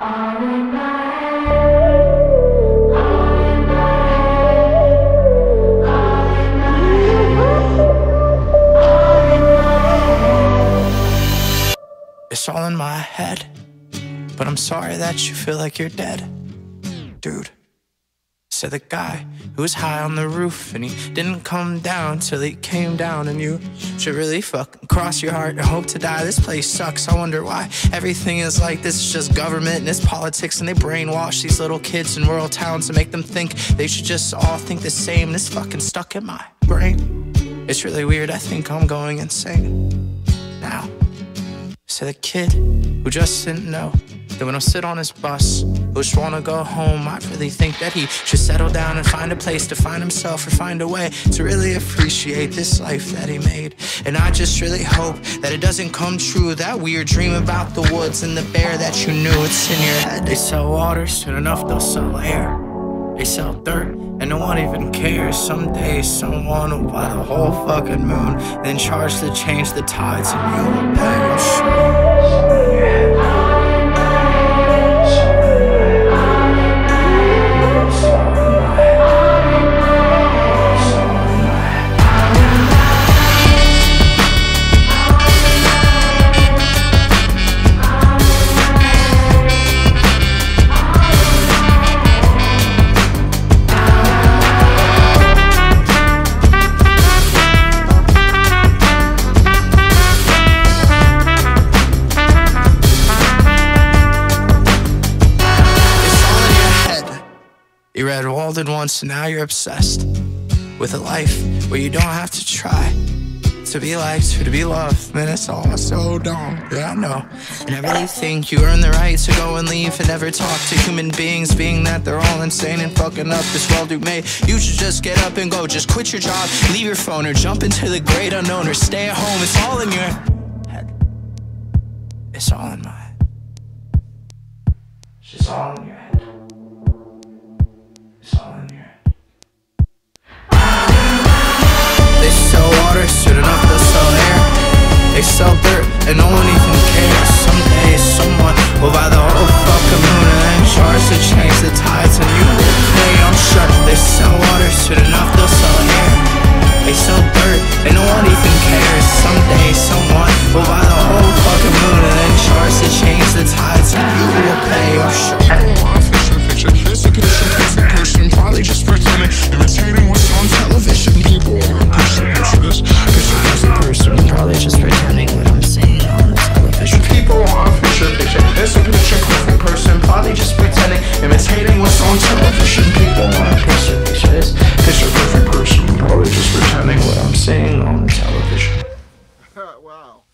It's all in my head. But I'm sorry that you feel like you're dead. Dude. Said the guy who was high on the roof and he didn't come down till he came down. And you should really fucking cross your heart and hope to die. This place sucks. I wonder why everything is like this. It's just government and it's politics and they brainwash these little kids in rural towns to make them think they should just all think the same. This fucking stuck in my brain. It's really weird. I think I'm going insane now. Said the kid who just didn't know that when I sit on his bus, who just wanna go home, I really think that he should settle down and find a place to find himself or find a way to really appreciate this life that he made. And I just really hope that it doesn't come true. That weird dream about the woods and the bear that you knew, it's in your head. They sell water, soon enough they'll sell air. They sell dirt, and no one even cares. Someday someone will buy the whole fucking moon, then charge to change the tides, and you'll. You read Walden once, and now you're obsessed with a life where you don't have to try to be liked or to be loved. Man, it's all so dumb. Yeah, I know. And I really think you earn the right to go and leave and never talk to human beings, being that they're all insane and fucking up this world you made. You should just get up and go. Just quit your job, leave your phone, or jump into the great unknown, or stay at home. It's all in your head. It's all in my head. It's just all in your head. It's all in your. They sell water, shooting up. have sell air. They sell dirt, and no one even cares. Someday, someone will buy the whole. Irritating what's on television, people are pushing into this. Picture this person probably just pretending what I'm saying on the television. People are picture, picture. There's a picture perfect person probably just pretending, imitating what's on television. People are picture, picture this. Picture perfect person probably just pretending what I'm saying on the television. wow.